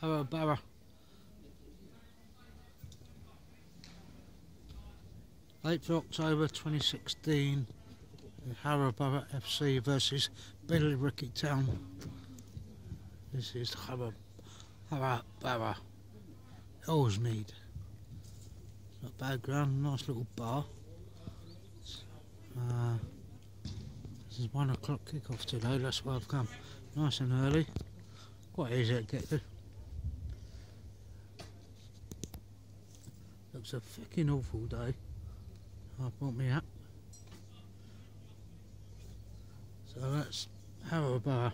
Borough. Eighth of October 2016. Harrow Borough FC versus Billericay Town. This is Harrow, Harrow Borough. Earlsmead. Not bad ground, nice little bar. Uh, this is one o'clock kick-off today, that's why I've come nice and early. Quite easy to get to. Looks a fucking awful day. I brought me up. So that's Harrow Bar.